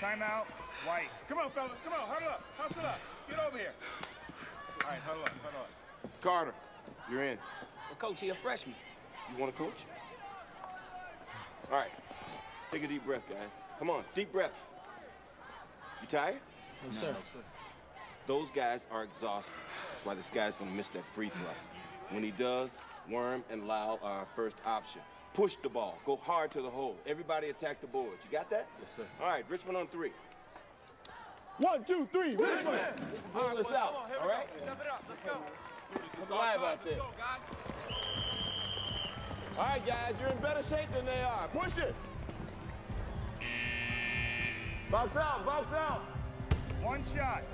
Timeout, White. Come on, fellas. Come on. Huddle up. Hustle up. Get over here. All right, huddle up. Huddle up. Carter, you're in. Well, coach, he a freshman. You want to coach? All right. Take a deep breath, guys. Come on, deep breath. You tired? No, sir. Those guys are exhausted. That's why this guy's gonna miss that free throw. When he does, Worm and Lau are our first option. Push the ball. Go hard to the hole. Everybody attack the boards. You got that? Yes, sir. All right, Richmond on three. One, two, three, Richmond! Pull this out, all right? Step it up. Let's go. It's live out there. All right, guys, you're in better shape than they are. Push it. Box out, box out. One shot.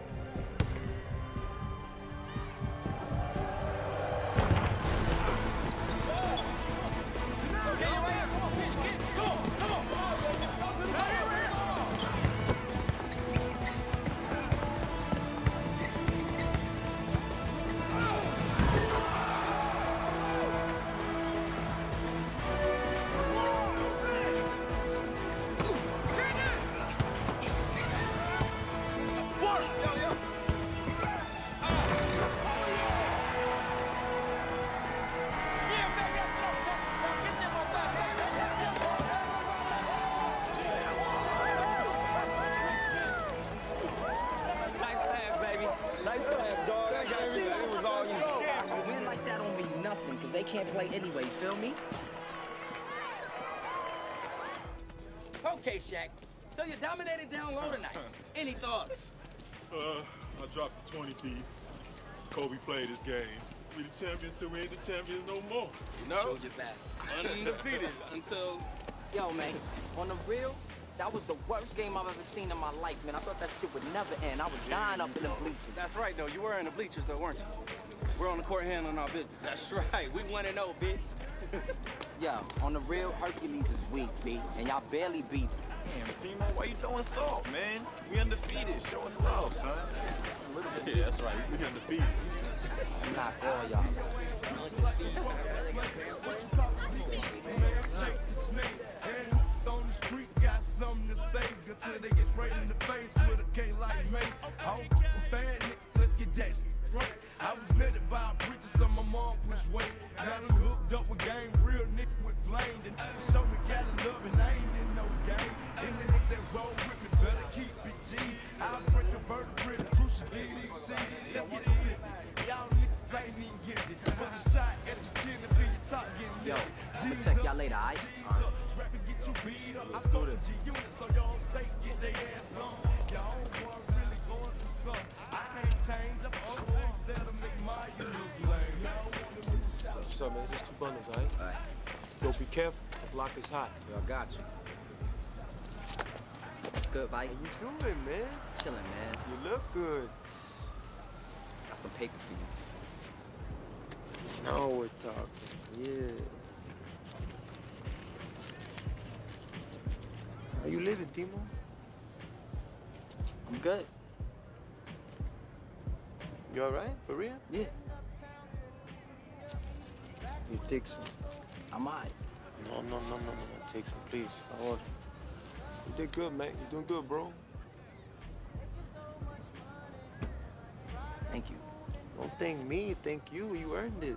Can't play anyway, feel me? Okay, Shaq. So you dominated down low tonight. Any thoughts? Uh, I dropped the 20 piece. Kobe played his game. We the champions till we ain't the champions no more. No. Show your back. Undefeated until Yo, man, on the real, that was the worst game I've ever seen in my life, man. I thought that shit would never end. I was dying up in the bleachers. That's right, though. You were in the bleachers, though, weren't you? We're on the court handling our business. That's right. We want to know, bitch. Yo, on the real, Hercules is weak, B, and y'all barely beat him. Damn, Timo, why you throwing salt, man? We undefeated. Show us love, son. Yeah, that's right. We undefeated. Knock all y'all. What you call snake? Jake the snake. And on the street, got something to say until they get sprayed in the face I'ma check y'all later, aight? Let's do this. So y'all say get their ass on. Y'all boy really going through something. I can't change up all things that'll make my you look lame. Y'all wanna move What's up, man? Just two bundles, all right? All right. Yo, be careful. The block is hot. Yo, I got you. Good, Mike. How you doing, man? Chilling, man. You look good. Got some paper for you. Now we're talking. Yeah. How you living, Timo? I'm good. You all right? For real? Yeah, You take some. I'm alright. No, no, no, no, no, no. Take some, please. I order. You did good, man. You doing good, bro. Thank you. Don't thank me. Thank you. You earned it.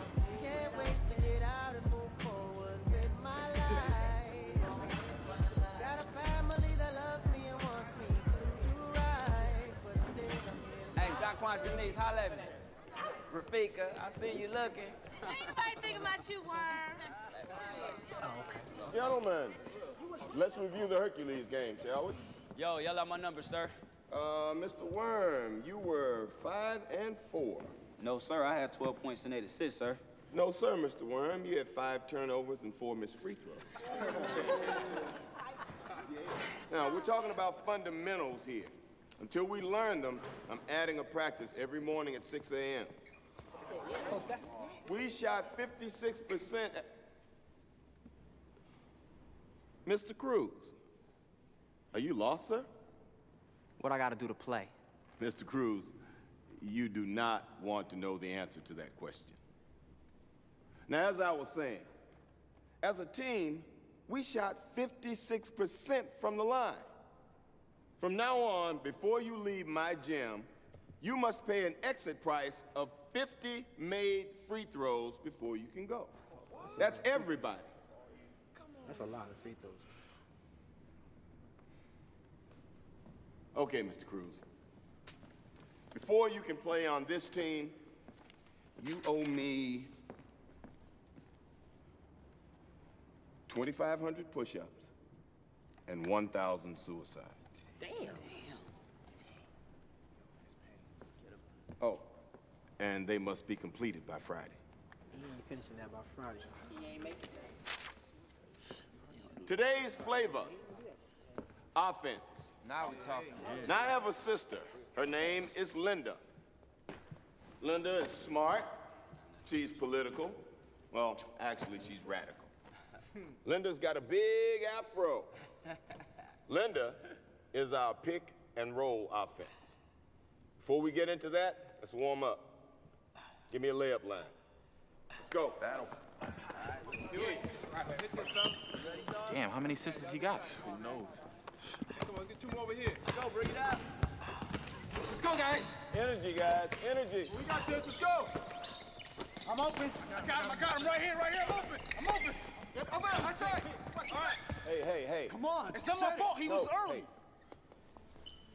Shaquan Janice, holla at me. Rafika, I see you looking. Ain't nobody thinking about you, Worm. Gentlemen, let's review the Hercules game, shall we? Yo, yell out my number, sir. Uh, Mr. Worm, you were five and four. No, sir. I had 12 points and eight assists, sir. No, sir, Mr. Worm. You had five turnovers and four missed free throws. now, we're talking about fundamentals here. Until we learn them, I'm adding a practice every morning at 6 a.m. We shot 56% at... Mr. Cruz, are you lost, sir? What I gotta do to play? Mr. Cruz, you do not want to know the answer to that question. Now, as I was saying, as a team, we shot 56% from the line. From now on, before you leave my gym, you must pay an exit price of 50 made free throws before you can go. That's everybody. That's a lot of free throws. Okay, Mr. Cruz. Before you can play on this team, you owe me 2,500 push-ups and 1,000 suicides. Damn. Oh, and they must be completed by Friday. He ain't finishing that by Friday. He ain't making Today's flavor, offense. Now we talking. Now I have a sister. Her name is Linda. Linda is smart. She's political. Well, actually, she's radical. Linda's got a big afro. Linda is our pick and roll offense. Before we get into that, let's warm up. Give me a layup line. Let's go. Battle. Damn, how many sisters he got? Who knows? Come on, get two more over here. Go, bring it out. Let's go, guys. Energy, guys. Energy. We got this. Let's go. I'm open. I got him. I got him right here. Right here. I'm open. I'm open. Over there, that's right. All right. Hey, hey, hey. Come on. It's not my fault. He was early. hey.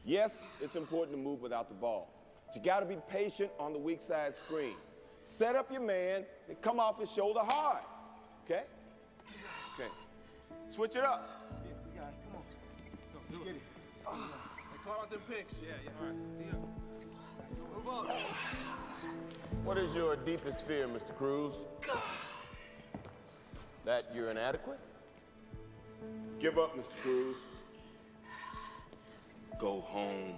Yes, it's important to move without the ball. But you gotta be patient on the weak side screen. Set up your man and come off his shoulder hard. Okay? Okay. Switch it up. Yeah, we got it. Come on. Let's go get it. Hey, call out them picks. Yeah, yeah. All right. Move up. What is your deepest fear, Mr. Cruz? That you're inadequate? Give up, Mr. Cruz. Go home.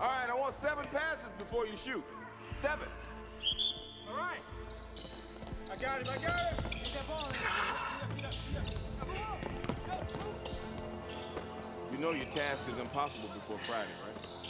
All right, I want seven passes before you shoot. Seven. All right. I got him. I got him. You know your task is impossible before Friday, right?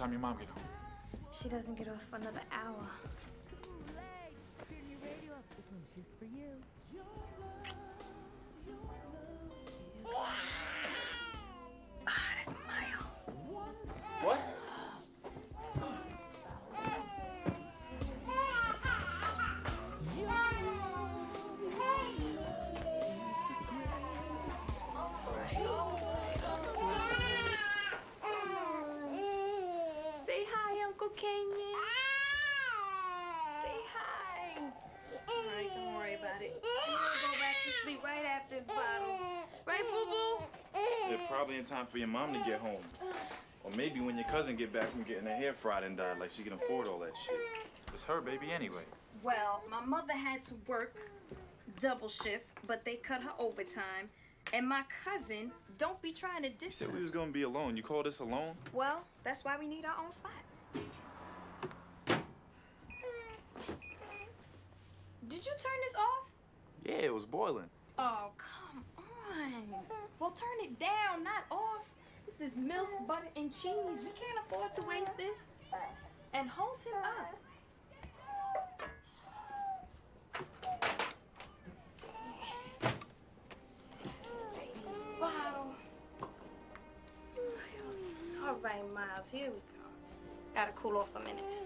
Time your mom get home? She doesn't get off for another hour. Probably in time for your mom to get home. Or maybe when your cousin get back from getting her hair fried and dyed like she can afford all that shit. It's her baby anyway. Well, my mother had to work double shift, but they cut her overtime. And my cousin, don't be trying to diss You said her. we was gonna be alone. You call this alone? Well, that's why we need our own spot. Did you turn this off? Yeah, it was boiling. Oh, come on. Well, turn it down, not off. This is milk, butter, and cheese. We can't afford to waste this. And hold him up. Miles. All right, Miles, here we go. Gotta cool off a minute.